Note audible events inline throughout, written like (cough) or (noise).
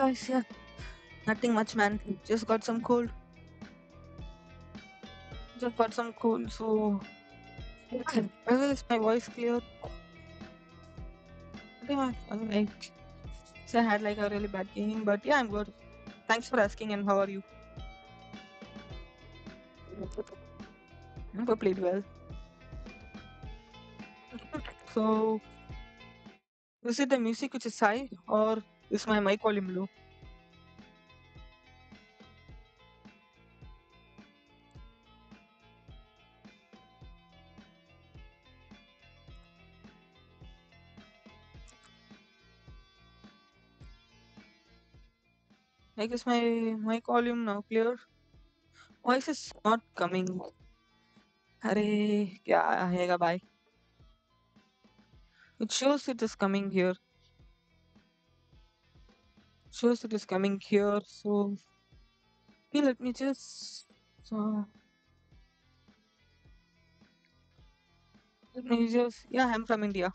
Guys, yeah, nothing much, man. Just got some cold. Just got some cold, so. Well, is my voice clear? Yeah, I, so I had like a really bad game, but yeah, I'm good. Thanks for asking, and how are you? I played well. So, is it the music which is high, or is my mic volume low? I guess my mic volume now clear. Voice is not coming. अरे क्या आएगा भाई It shows it is coming here. Shows it is coming here. So okay, let me just so let me just yeah, I'm from India.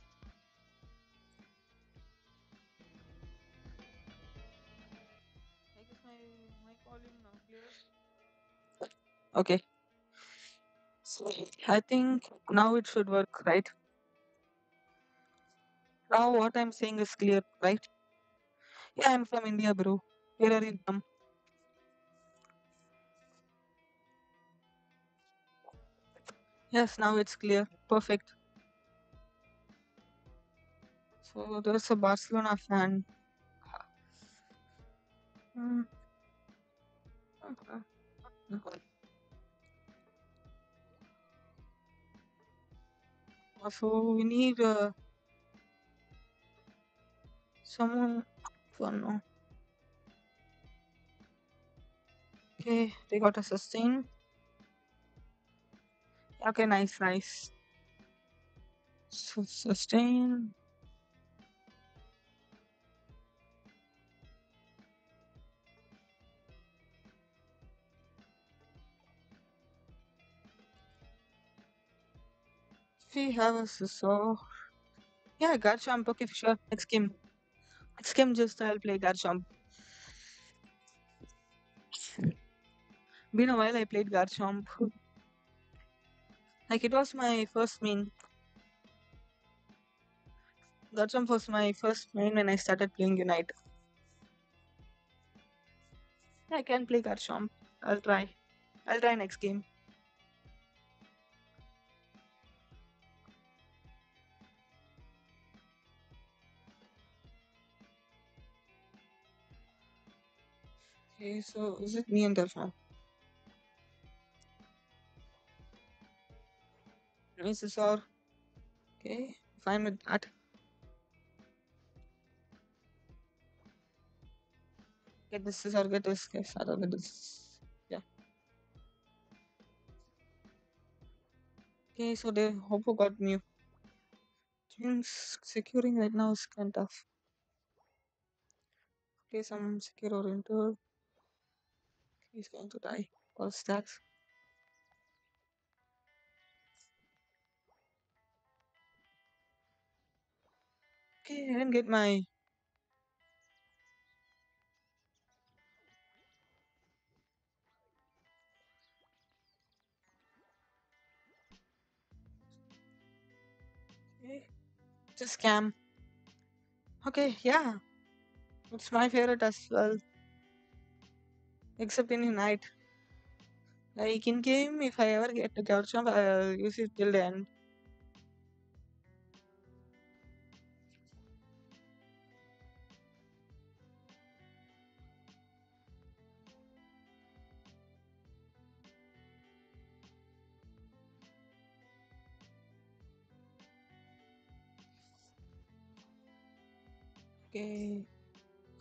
Okay. So I think now it should work, right? Now what I'm saying is clear, right? Yeah, I'm from India, bro. Where are you from? Yes, now it's clear. Perfect. So there's a Barcelona fan. Hmm. So we need uh, someone for no. Okay, they got a sustain. Okay, nice, nice. So sustain. We have a so yeah, Garchomp. Okay, sure. Next game. Next game, just I'll play Garchomp. Been a while I played Garchomp. Like it was my first main. Garchomp was my first main when I started playing Unite. I can play Garchomp. I'll try. I'll try next game. Okay, so is it is our okay. Fine with that. Get this is or get this. Okay, start with this. Yeah. Okay, so the Hopo got new. Things securing right now is kind of okay. Some secure oriented. He's going to die. All stacks. Okay, I didn't get my. It's a scam. Okay, yeah. It's my favorite as well. Except in night. Like in game, if I ever get a Garchomp, I'll use it till the end. Okay.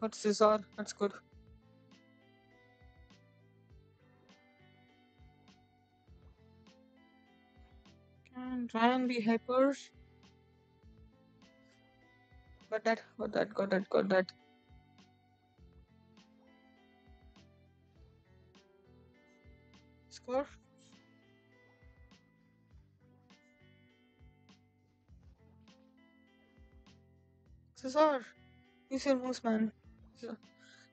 Got Scizor. That's good. Try and be hyper. Got that, got that, got that, got that. Score. Scizor. Use your moves, man.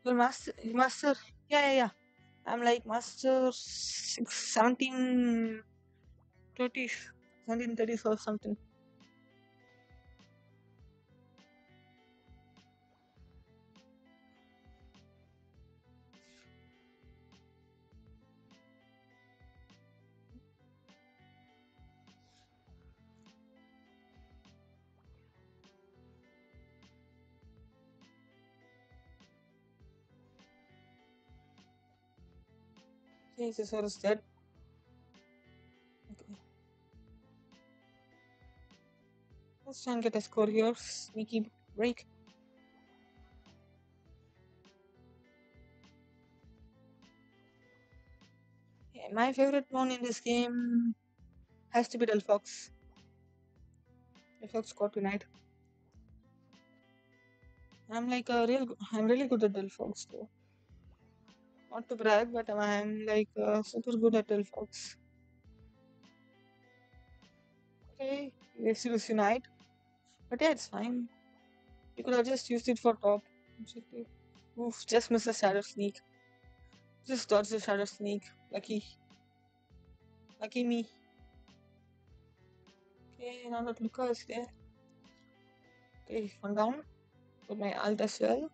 Your master, master. Yeah, yeah, yeah. I'm like master six, 17 30s, 1730s or something. Okay, Cesar is dead. Let's try and get a score here. Sneaky break. Yeah, my favorite one in this game has to be Delphox. Delphox got tonight. I'm like a real. I'm really good at Delphox though. Not to brag, but I'm like uh, super good at Delphox. Okay, let's use Unite. But yeah, it's fine. You could have just used it for top. Oof, just missed the Shadow Sneak. Just dodge the Shadow Sneak. Lucky. Lucky me. Okay, now that Luca is there. Okay, one down. Put my alt as well.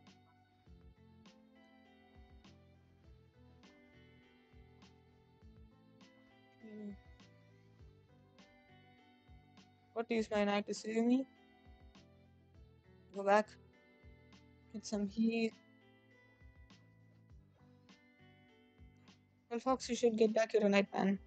What is my knight to save me? Go back. Get some heat. Well, Fox, you should get back your knight, man.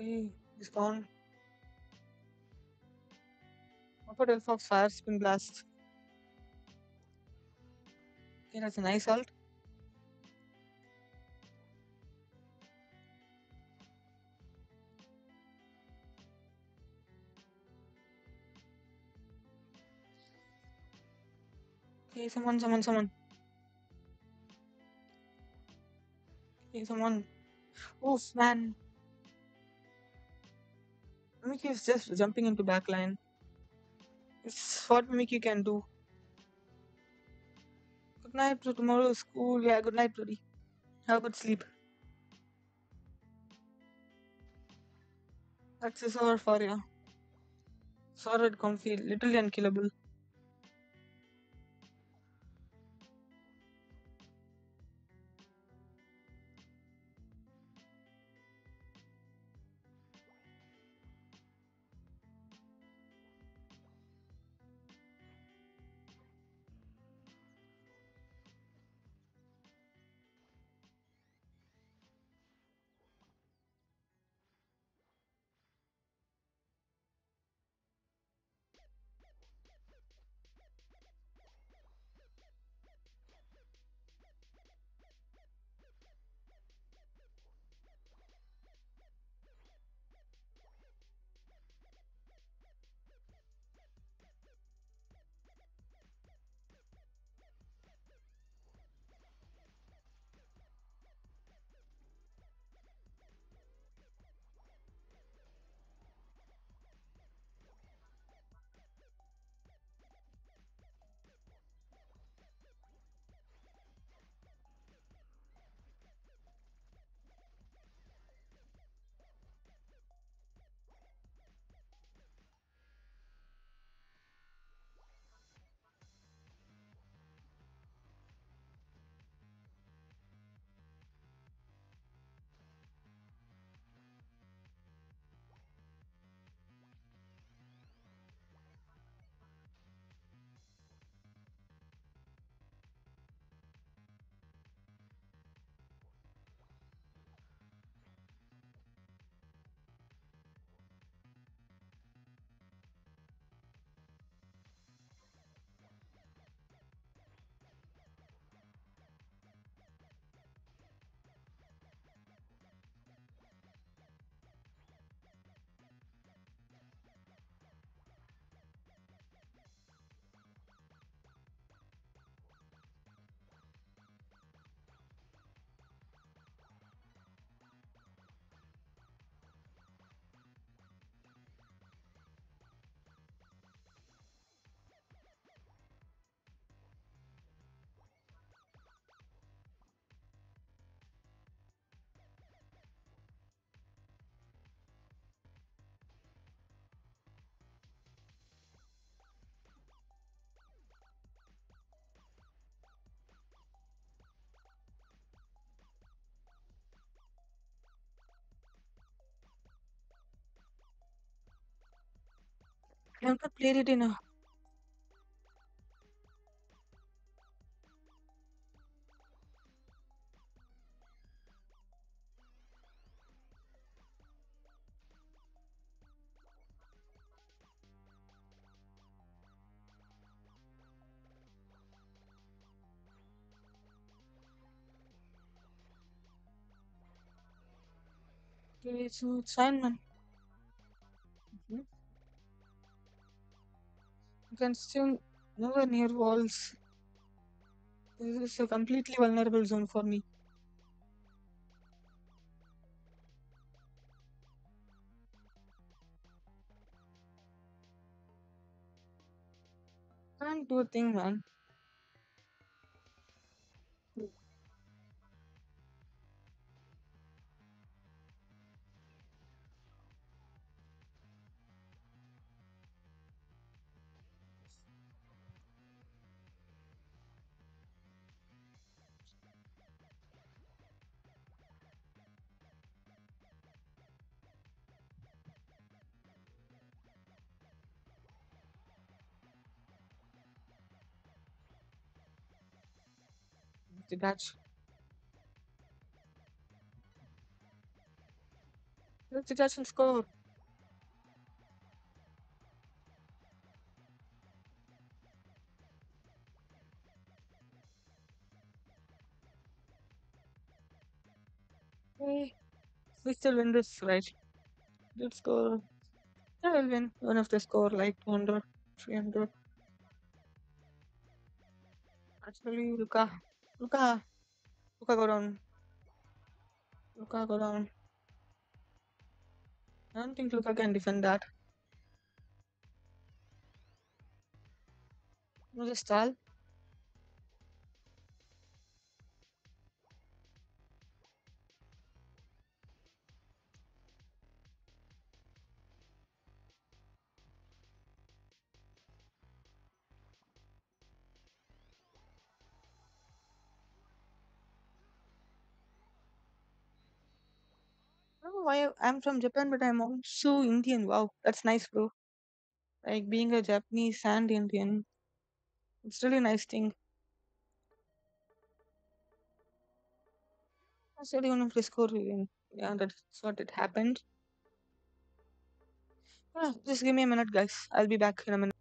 Okay, he's gone. What about Elfox Fire Spin Blast? Okay, that's a nice ult. Okay, someone, someone, someone. Okay, someone. Oof, man. Mimikyu is just jumping into backline. It's what Mimikyu can do. Good night, so tomorrow school. Yeah, good night, buddy. Have a good sleep. That's over for you. Solid, comfy, literally unkillable. Not played it in a Okay, it's, it's can still nowhere near walls. This is a completely vulnerable zone for me. Can't do a thing, man. Detach. Let's detach and score. Okay. We still win this, right? Let's score. Yeah, we'll win. One of the score like 200, 300. Actually, Luka. Luka. Luka, go down. Luka, go down. I don't think Luka can defend that. No, just stall. Why I'm from Japan, but I'm also Indian. Wow, that's nice, bro. Like being a Japanese and Indian. It's really nice thing. That's really one of the score again. Yeah, that's what it happened. Just give me a minute, guys. I'll be back in a minute.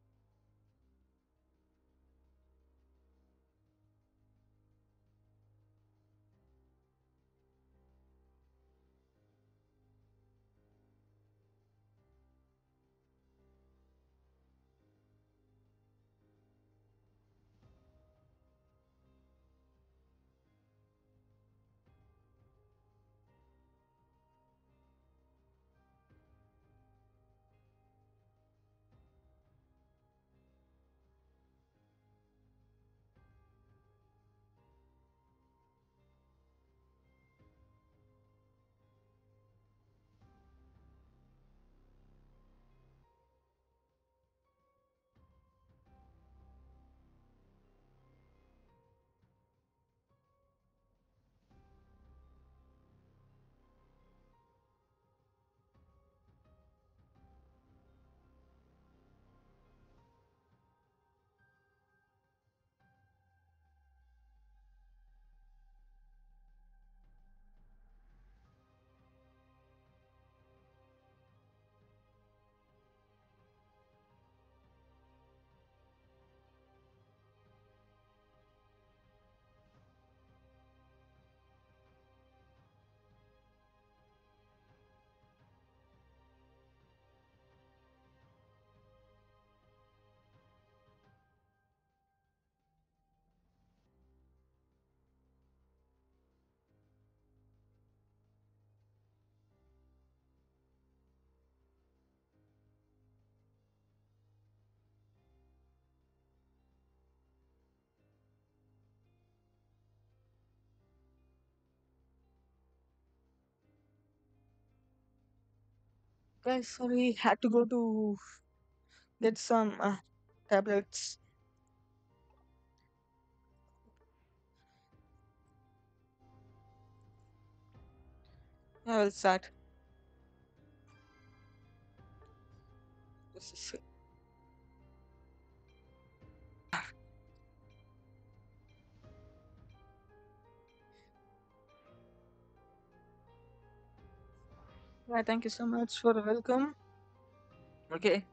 Guys, sorry, had to go to get some uh, tablets. I will start. This is it. Yeah, thank you so much for the welcome. Okay.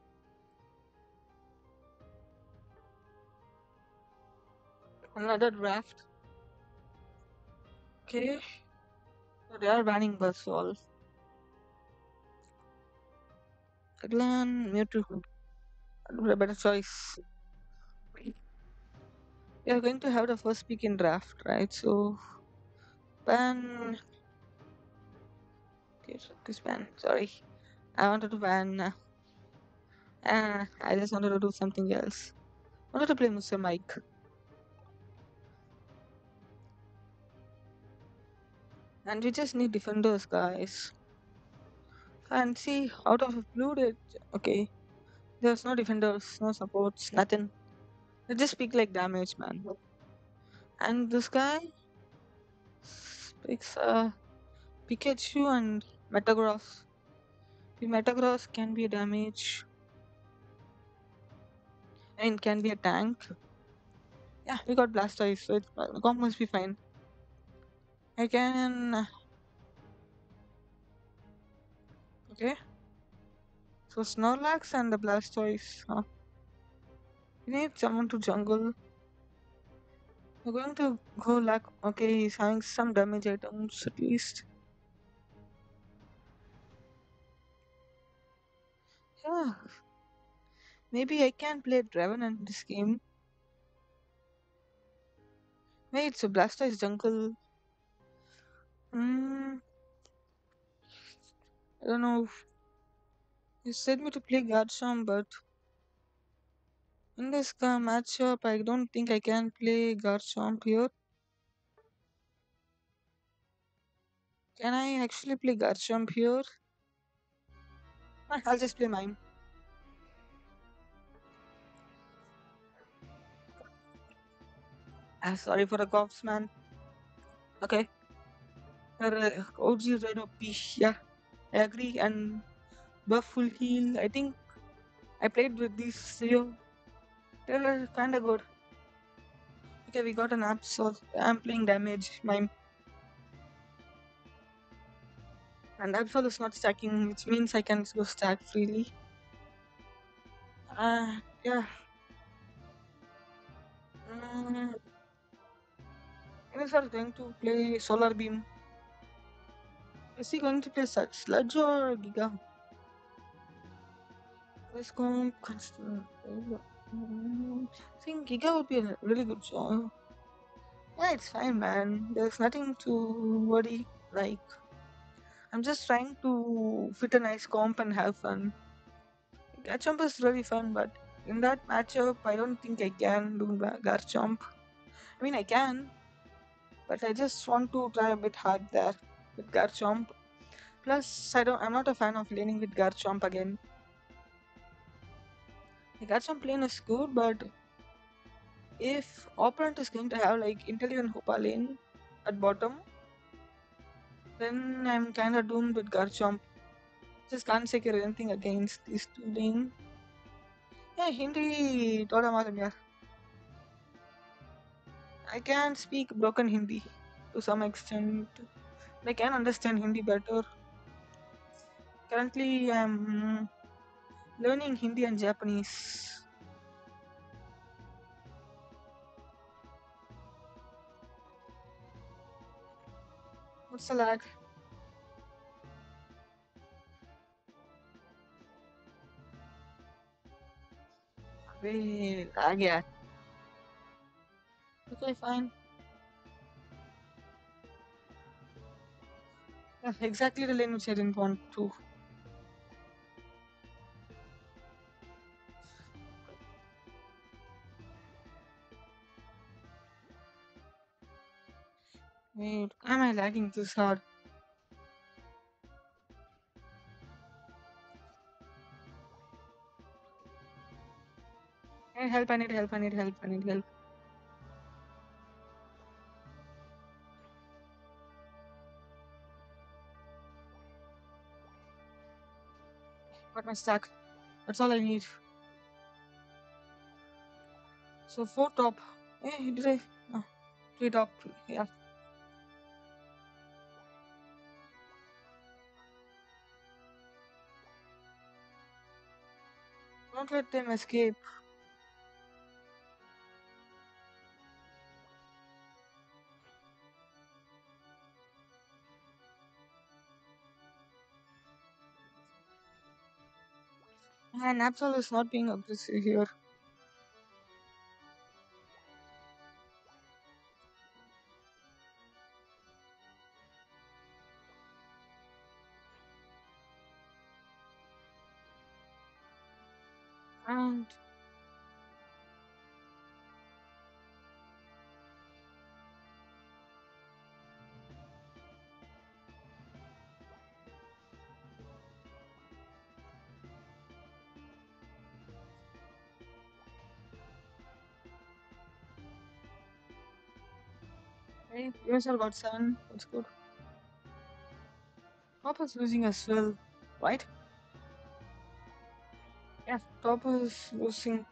Another draft. Okay. So they are banning Buzzwole. Glenn, Mewtwo. A better choice. We are going to have the first pick in draft, right? So ban. This ban. Sorry, I wanted to ban. Uh, uh, I just wanted to do something else. I wanted to play Mr. Mime. And we just need defenders, guys. And see, out of blue, it okay. There's no defenders, no supports, nothing. They just speak like damage, man. And this guy speaks uh, Pikachu and Metagross. The Metagross can be a damage. and can be a tank. Yeah, we got Blastoise, so it's, uh, comp must be fine. I can. Okay. So Snorlax and the Blastoise. Huh? We need someone to jungle. We're going to go like okay, he's having some damage items at least. Yeah. (sighs) Maybe I can play Draven in this game. Wait, so Blastoise jungle. Hmm. I don't know. You said me to play Garchomp, but in this matchup, I don't think I can play Garchomp here. Can I actually play Garchomp here? (laughs) I'll just play mine. Ah, sorry for the coughs, man. Okay. Uh, OG Red OP, yeah, I agree. And buff full heal, I think I played with these trio. They were kinda good. Okay, we got an app, so I'm playing damage. Mine. And Absol is not stacking, which means I can go stack freely. Uh, yeah. Mm, Venusaur is going to play Solar Beam. Is he going to play Sludge or Giga? Let's go constant. I think Giga would be a really good choice. Yeah, it's fine, man. There's nothing to worry. Like, I'm just trying to fit a nice comp and have fun. Garchomp is really fun, but in that matchup, I don't think I can do Ga- Garchomp. I mean, I can, but I just want to try a bit hard there with Garchomp. Plus, I don't. I'm not a fan of laning with Garchomp again. The Garchomp lane is good, but if opponent is going to have like intelligent Hoopa lane at bottom, then I'm kinda doomed with Garchomp. Just can't secure anything against this two lane. Yeah, Hindi Todamaram. I can speak broken Hindi to some extent. I can understand Hindi better. Currently, I'm learning Hindi and Japanese. What's the lag? Wait, lag yeah. Okay, fine. Yeah, exactly the lane which I didn't want to. Wait, am I lagging this hard? I need help, I need help, I need help, I need help. Got my stack. That's all I need. So four top. Hey, did I? Oh, three top. Yeah. Don't let them escape. And ah, Absol is not being aggressive here. Hey, USL got seven. That's good. Top is losing as well, right? Yeah, top is losing.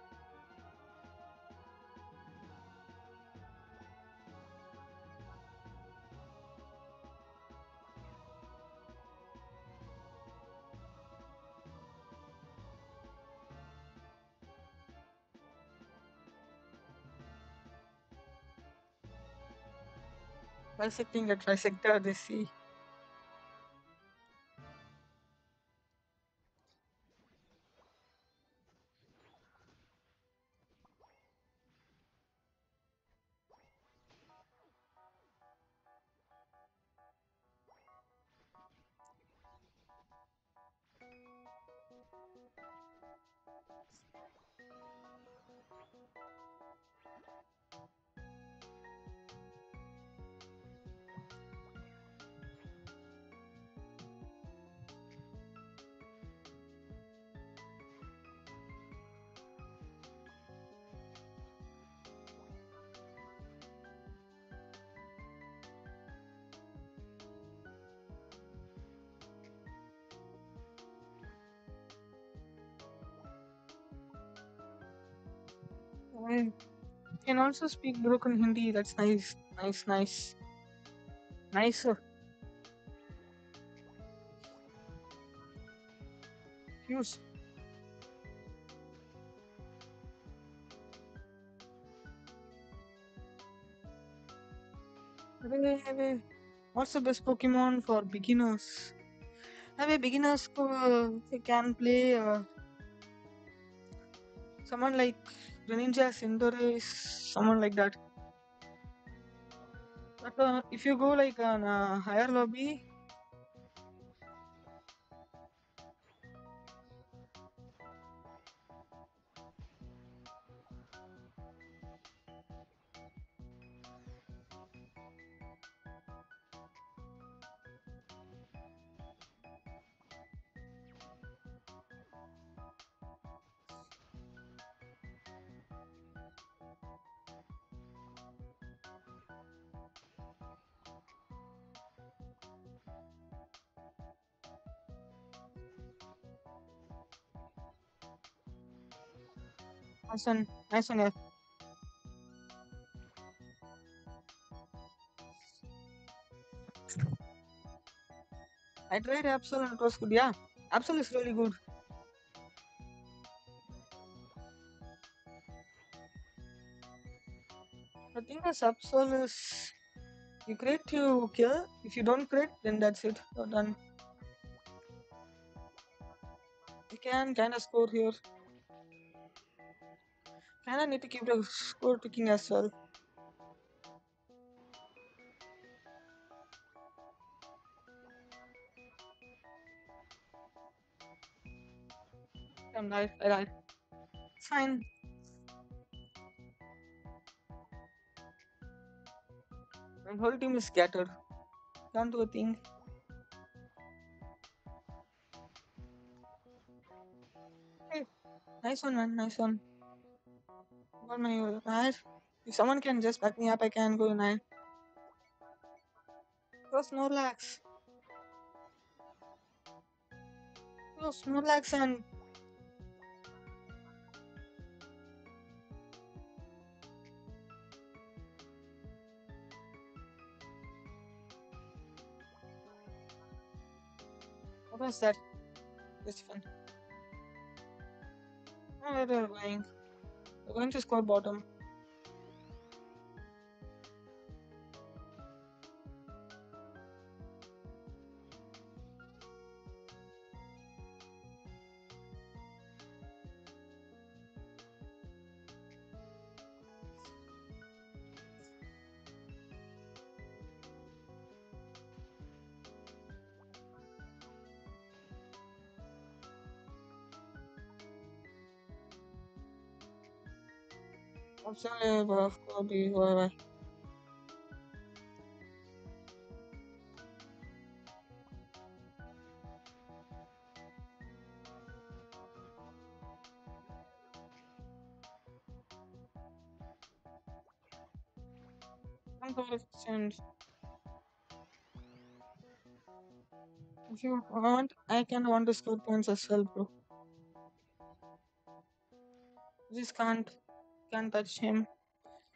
Bisecting the trisector, they see. I also speak broken Hindi. That's nice. Nice, nice. Nicer. Use. What's the best Pokemon for beginners? Maybe beginners who uh, can play uh, someone like Greninja, Cinderace, someone like that. But uh, if you go like on higher lobby, nice nice one. Tried Absol and it was good. Yeah, Absol is really good. The thing is, Absol is you create, you kill. If you don't create, then that's it. You're done. You can kind of score here. Kind of need to keep the score ticking as well. I'm right, I lied. It's fine. My whole team is scattered. Can't do a thing. Hey, nice one, man. Nice one. Got my right. If someone can just back me up, I can go nine. Go Snorlax. Go Snorlax and what was that? Fun. No, where they're going. They're going to score bottom. Sorry, but. I'm going to exchange. If you want, I can want to score points as well, bro. Just can't, can't touch him.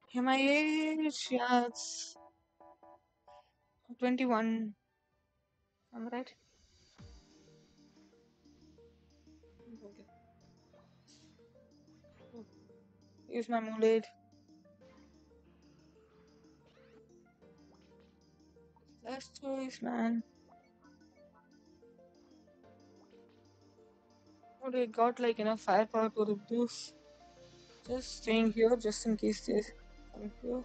Hey, my age, yeah, it's 21. Am I right? Okay. Use my mullet. Last choice, man. Oh, they got like enough firepower to reduce. Just staying here, just in case they come here.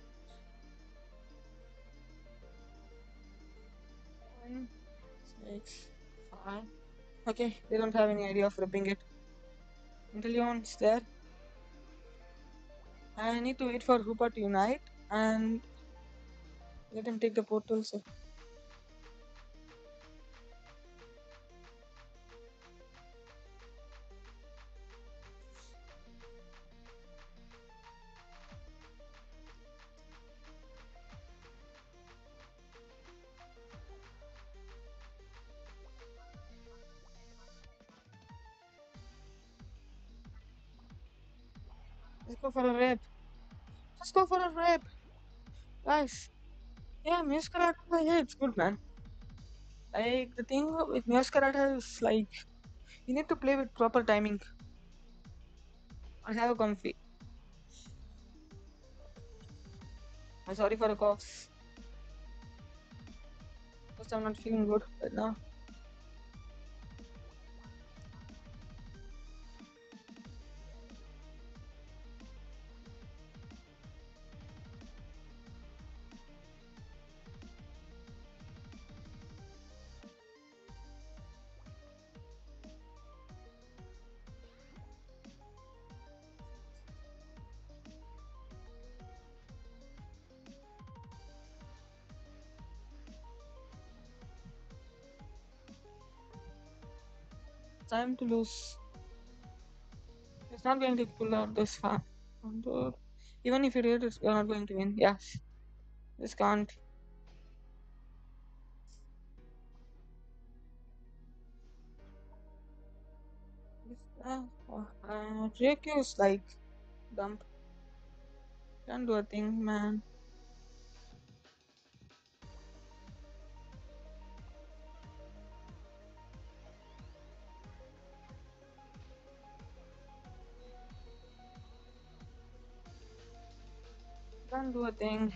One, six, five. Okay, they don't have any idea of ripping it. Inteleon's there. I need to wait for Hoopa to unite and let him take the portal. So for a rip. Let's go for a rip, guys. Yeah, Meowscarada, yeah, it's good, man. Like the thing with Meowscarada is like you need to play with proper timing. I have a comfy. I'm sorry for the coughs. Because I'm not feeling good right now. Time to lose. It's not going to pull out this far. Even if you do it, you're not going to win. Yes. This can't. Uh, uh, JQ is like dump. Can't do a thing, man. Do a thing.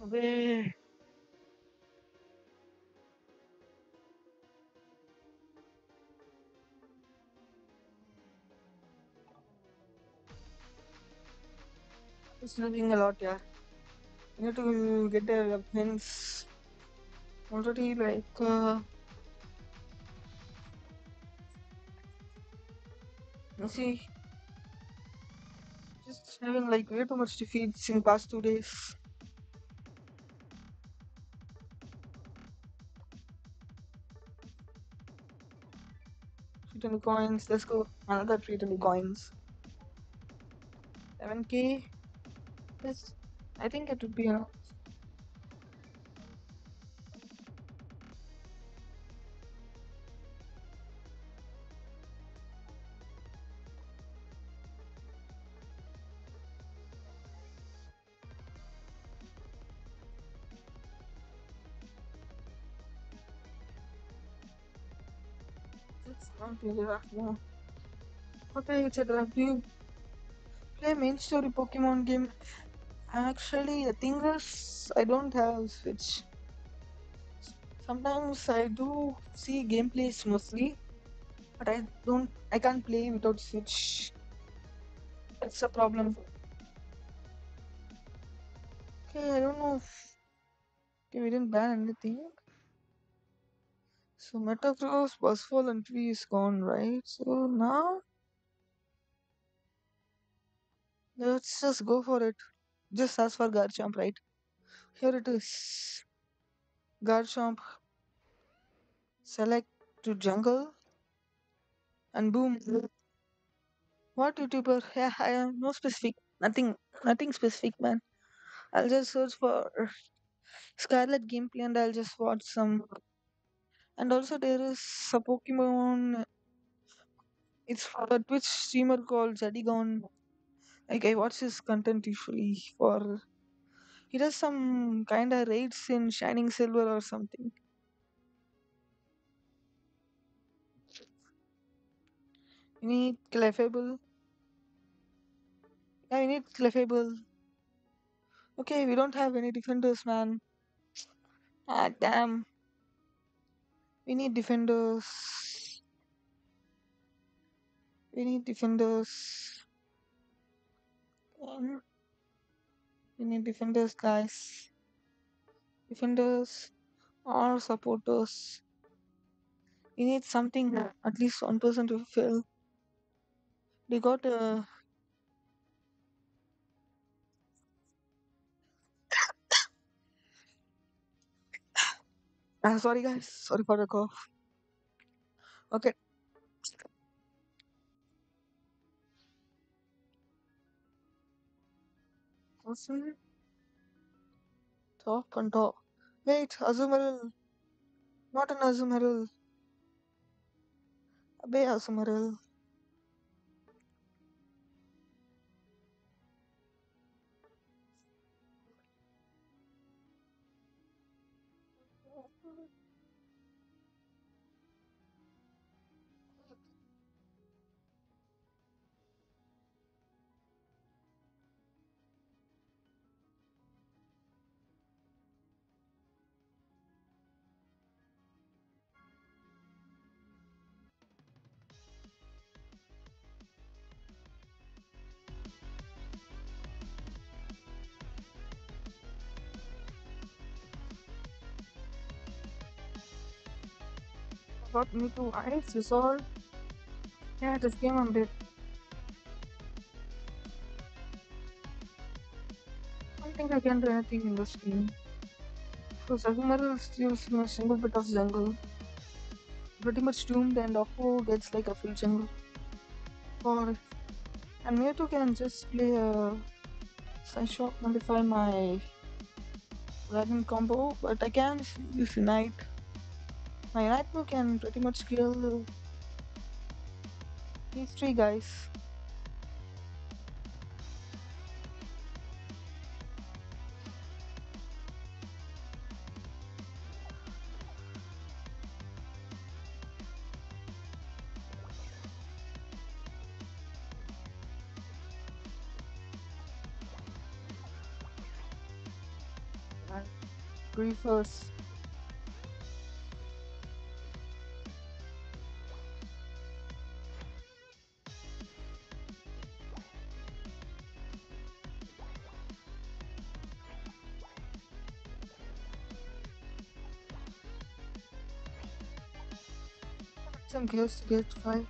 Away. It's losing a lot, yeah. You need to get the wins already, like, uh, see, just having like way too much defeats in past two days. Twenty coins. Let's go. Another twenty coins. Seven k. Yes, I think it would be enough. Have. Okay, it's a drug. You play main story Pokemon game? Actually, the thing is, I don't have Switch. Sometimes I do see gameplays mostly, but I don't. I can't play without Switch. That's a problem. Okay, I don't know if okay, we didn't ban anything. So Metagross, Buzzwole, and Tree is gone, right? So now let's just go for it. Just ask for Garchomp, right? Here it is. Garchomp. Select to jungle. And boom. What YouTuber? Yeah, I am no specific. Nothing. Nothing specific, man. I'll just search for Scarlet gameplay and I'll just watch some. And also there is a Pokemon. It's for a Twitch streamer called Zedigon. Like I watch his content usually for. He does some kind of raids in Shining Silver or something. We need Clefable. Yeah, we need Clefable. Okay, we don't have any defenders, man. Ah, damn. We need defenders. We need defenders. Um, we need defenders, guys. Defenders or supporters. We need something, at least one person to fill. They got a. Ah, sorry, guys. Sorry for the cough. Okay. Person. Top and top. Wait, Azumarill. Not an Azumarill. Abe Azumarill. Me to ice resolve. Yeah, this game I'm bit. I don't think I can do anything in this game. So Azumarill steals a single bit of jungle. Pretty much doomed and Oppo gets like a full jungle. For and Mewtwo can just play a side shot modify my dragon combo, but I can use Unite. My Unite move can pretty much kill these three guys. Griefers. Some kills to get five.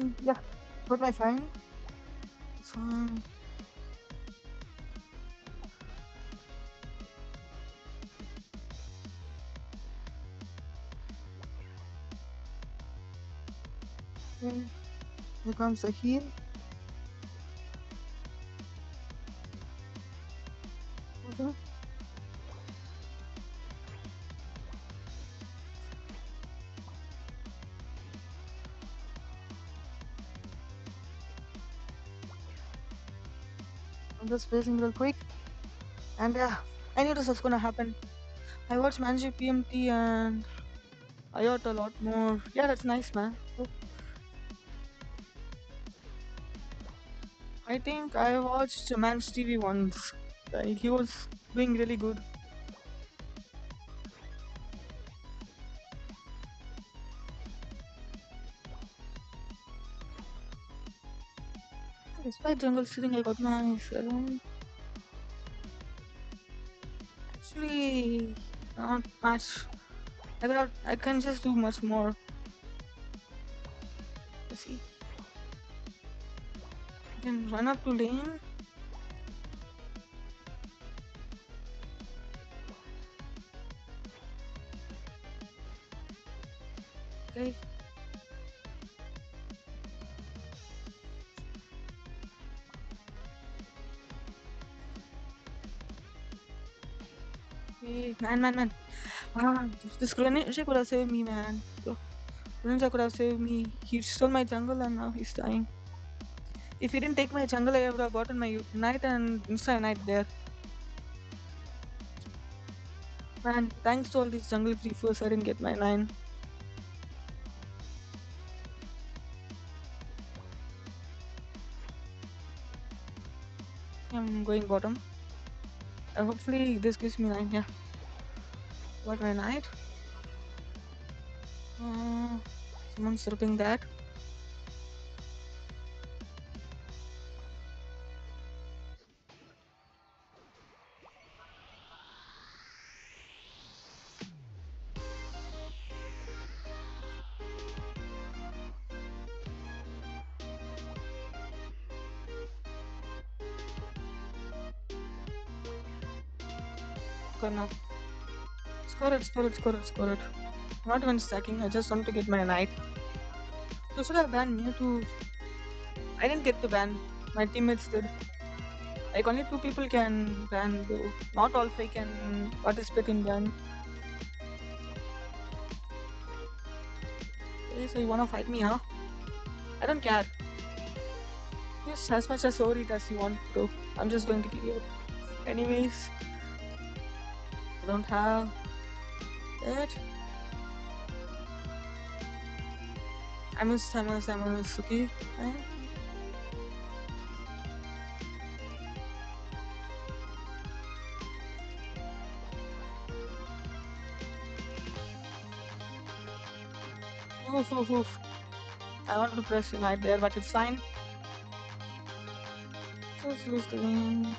Mm, Yeah, got my fine. It's comes a I'm just facing real quick. And yeah I knew this was gonna happen. I watched Manji PMT and I got a lot more. Yeah that's nice man. Think I watched a Man's TV once. Like, he was doing really good. Despite jungle sitting, I got my seven. Actually, not much. I got. I can just do much more. Can run up lane. Okay. Man, man, man. Ah, this Greninja could have saved me, man. Greninja could have saved me. He stole my jungle and now he's dying. If he didn't take my jungle, I would have gotten my Knight and Insta Knight there. Man, thanks to all these jungle briefers, I didn't get my 9. I'm going bottom. Uh, hopefully this gives me 9, yeah. What my knight? Uh, someone's stripping that. Score it, score it, score it, score it. Not even stacking, I just want to get my knight. You should have banned me to. I didn't get to ban, my teammates did. Like, only two people can ban, though. Not all five can participate in ban. Okay, so you wanna fight me, huh? I don't care. Just as much as overeat as you want, to. I'm just going to kill you. Anyways, I don't have that. I miss, I miss, I miss, okay? Right? Oof, oof, oof. I want to press unite there, but it's fine. Just lose the game.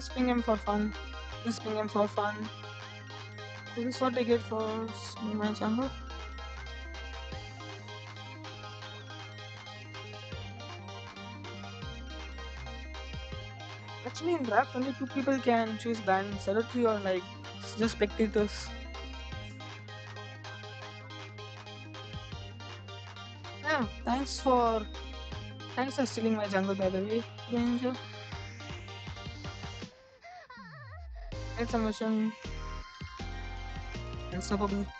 Just ping him for fun. Just ping him for fun. This is what I get for my jungle. Actually, in draft, only two people can choose. Other three are like just spectators. Yeah, thanks for thanks for stealing my jungle by the way, Ranger. It's a mission. Unstoppable. It's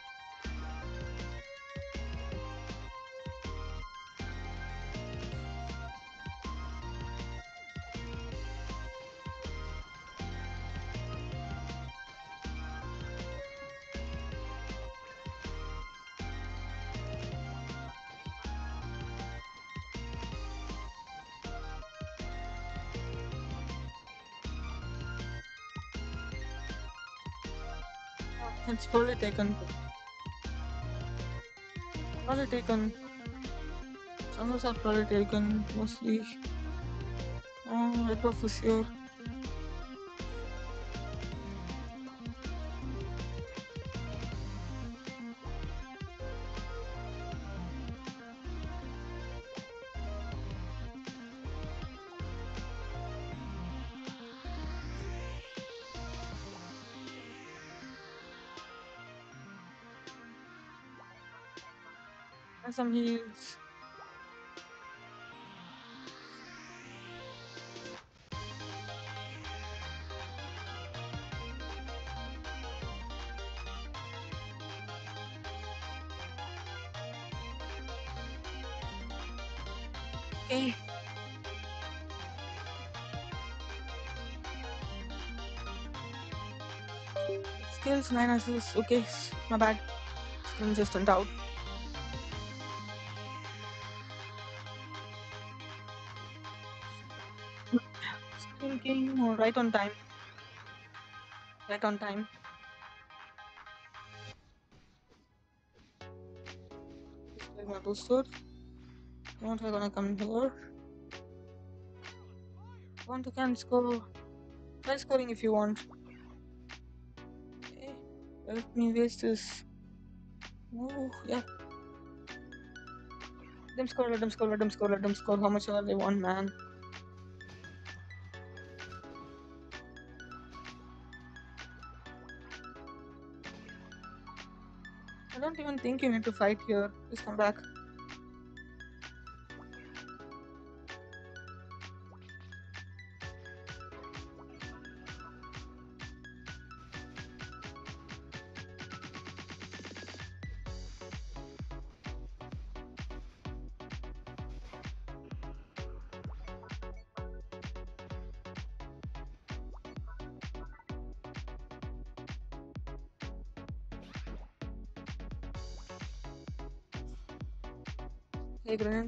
probably taken. Probably taken. Some of are probably taken mostly. Oh, it was for sure. some heals. Okay. Skills, 9 assists. Okay, my bad. Skills just turned out. Right on time. Right on time. Like my booster. Not gonna come here. Want to can score. Try scoring if you want. Eh, okay. Let me waste this. Oh, uh, yeah. Let them score, let them score, let them score, let them score. How much are they want, man. Think you need to fight here. Just come back.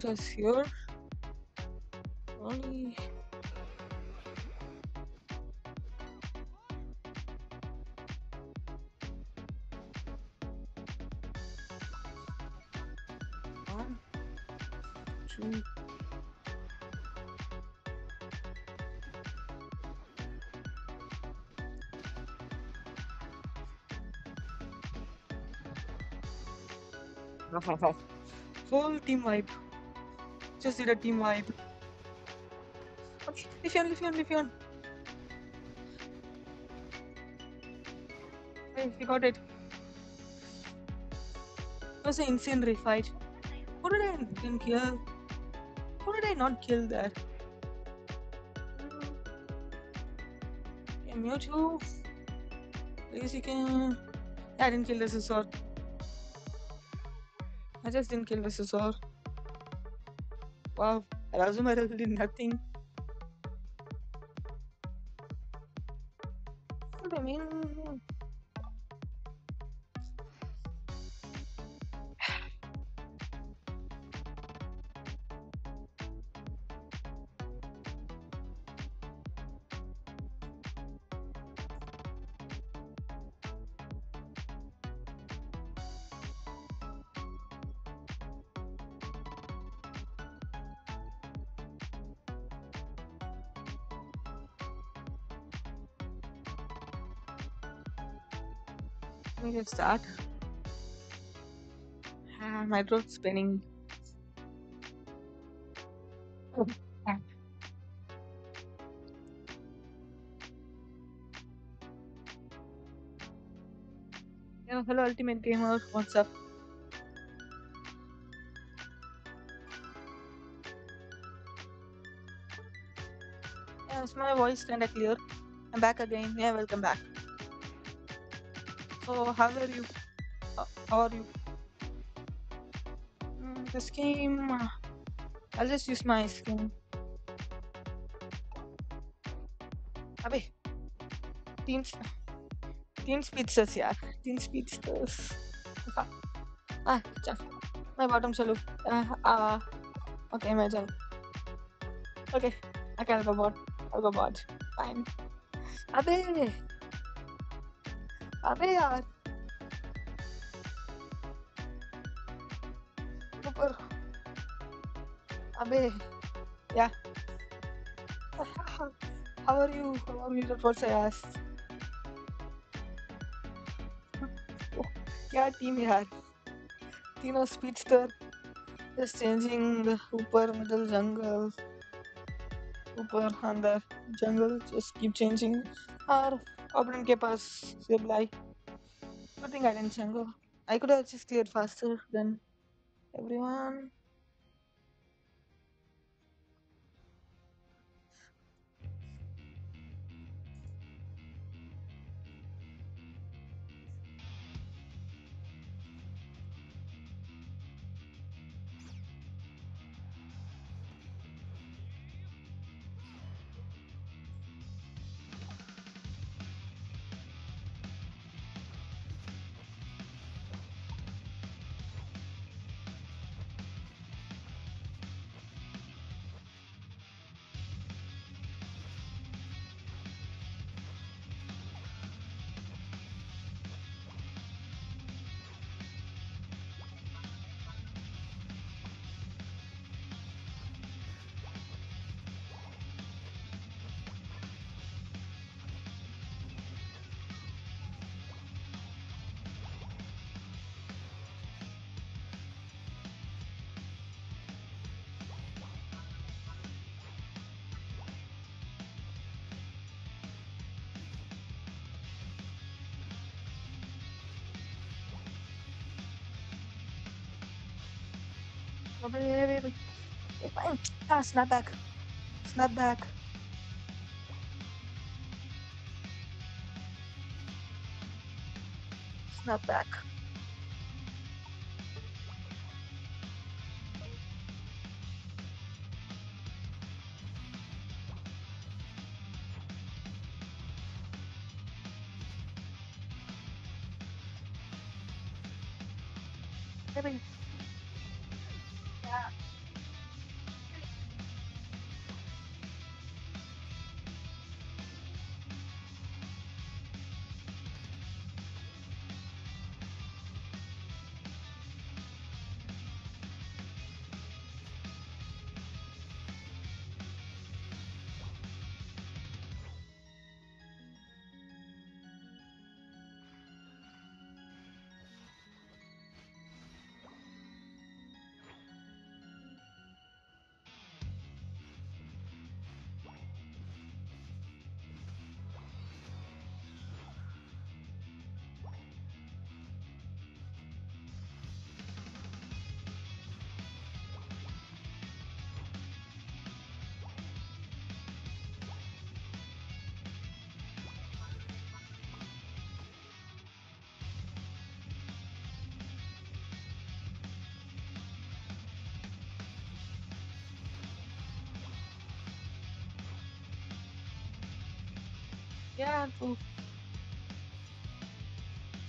Greninja's here. Only. One, two. Full team wipe. Just did a team wipe. Okay, Leafeon, Leafeon, Leafeon. Hey, we got it. It was an insane refight. Who did I didn't kill? Who did I not kill there? Okay, Mewtwo. Please, you can. Yeah, I didn't kill the Scizor. I just didn't kill the Scizor. Wow, Razumaru did nothing. Me start. Ah, my throat's spinning. Yeah, hello, Ultimate Gamer. What's up? Yeah, is my voice kinda clear? I'm back again. Yeah, welcome back. So, how are you? Uh, How are you? Mm, this game, uh, I'll just use my skin. Abey, Team, Team Speedsters, yeah. Team Speedsters. Ah, ah, cha. My bottom solo. Uh, uh, okay, my turn. Okay, I can go bot. I'll go bot. अबे यार। ऊपर अबे, या। How are you how are you That say yes क्या team है यार? तीनों speedster just changing ऊपर मिडल जंगल ऊपर, अंदर जंगल जस्ट कीप चेंजिंग और ओपनेंट के पास सिर्फ़ like I didn't jungle I could have just cleared faster than everyone Ah, snap back. Snap back. Snap back.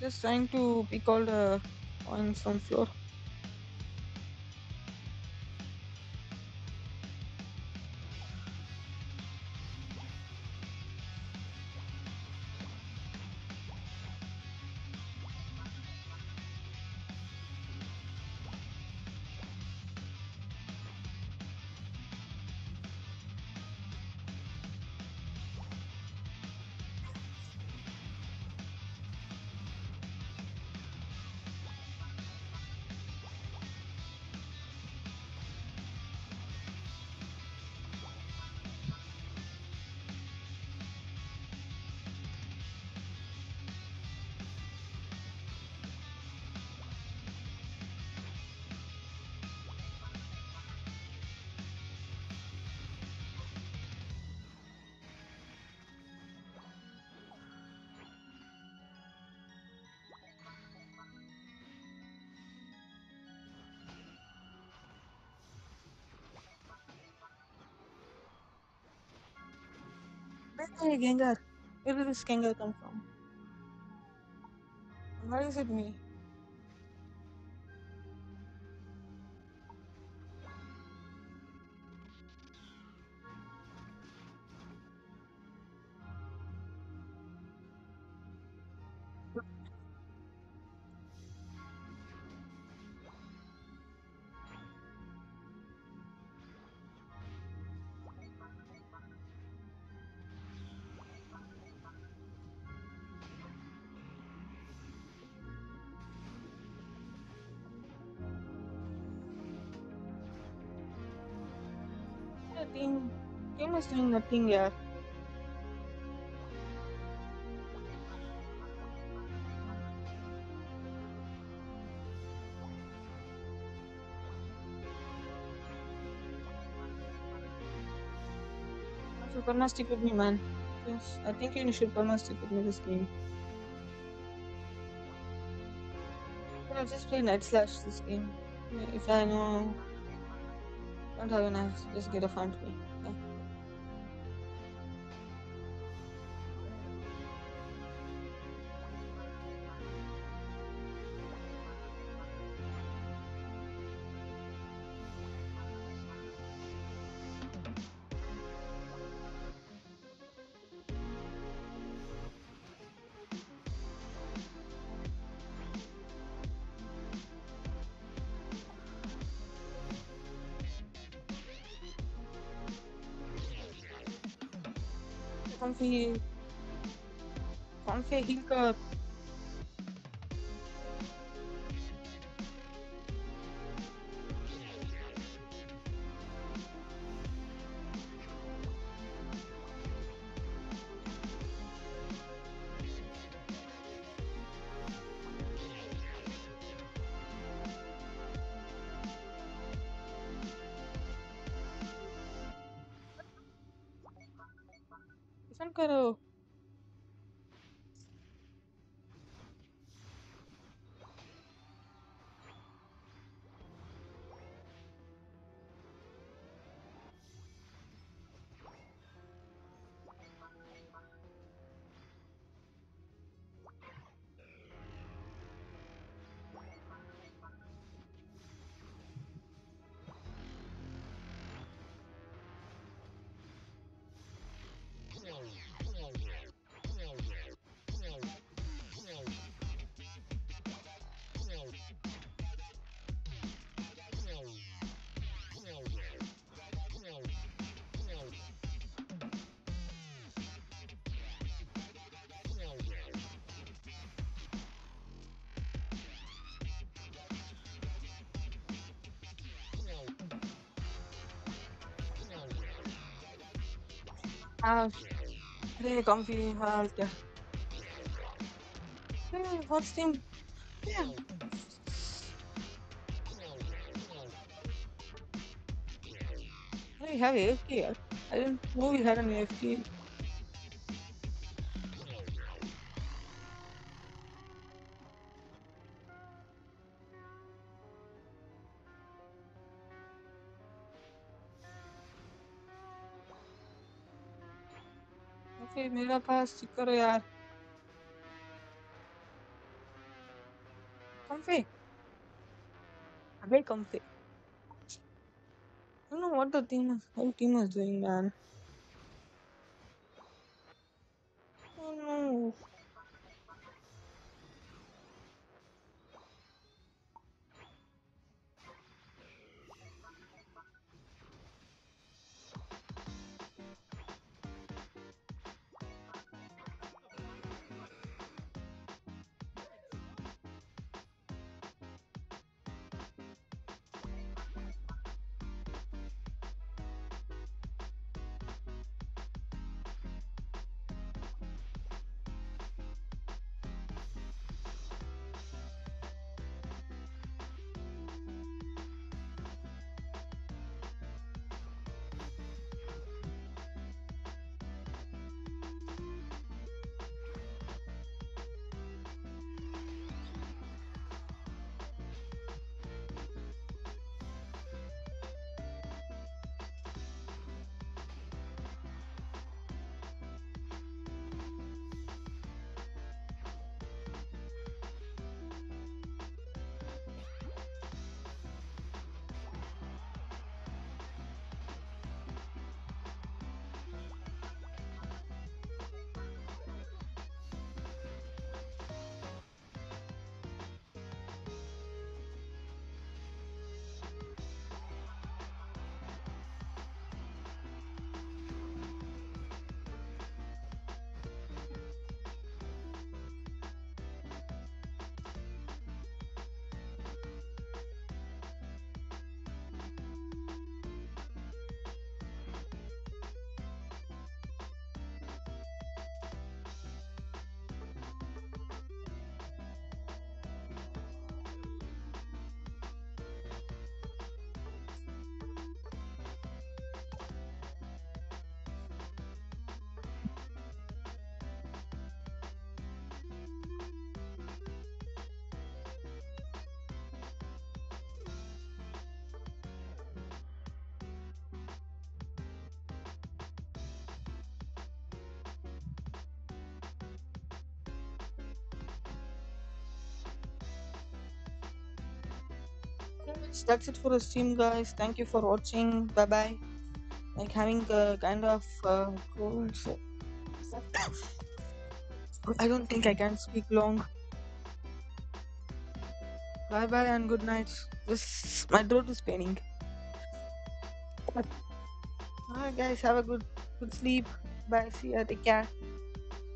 Just trying to pick all the points on floor. Hey, Gengar. Where did this Gengar come from? Why is it me? Is doing nothing here. Super stick with me, man. I think you should come stick with me this game. I'll just play Night Slash this game. If I know don't have an axe, just get a fun to me. Yeah. Comfey. Comfey heal कर करो। अरे comfy हाल क्या Hey, what's team? Yeah. I have AFK. I didn't know we had an AFK. मेरा पास check करो यार comfy अबे comfy I don't know what the team whole team is doing man That's it for the stream guys thank you for watching bye bye like having a kind of uh, cold so I don't think I can speak long bye bye and good night this my throat is paining Alright guys, have a good good sleep. Bye. See ya. Take care.